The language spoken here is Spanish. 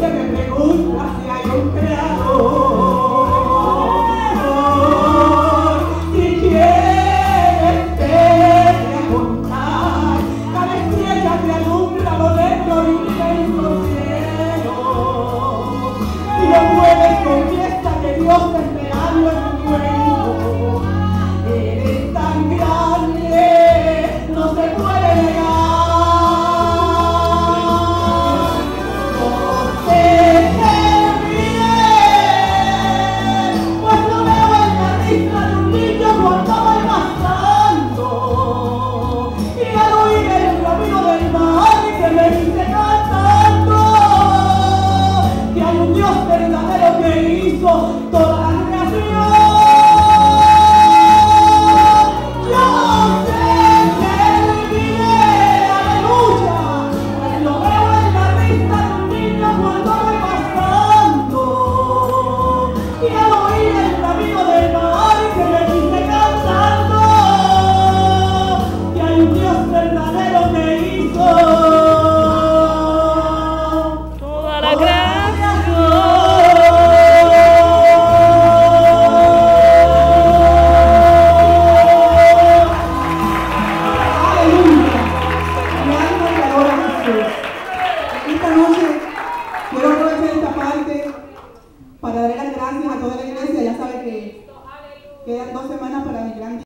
Porque me pegou, de lo que hizo para darle las gracias a toda la iglesia. Ya sabe que quedan dos semanas para mi gran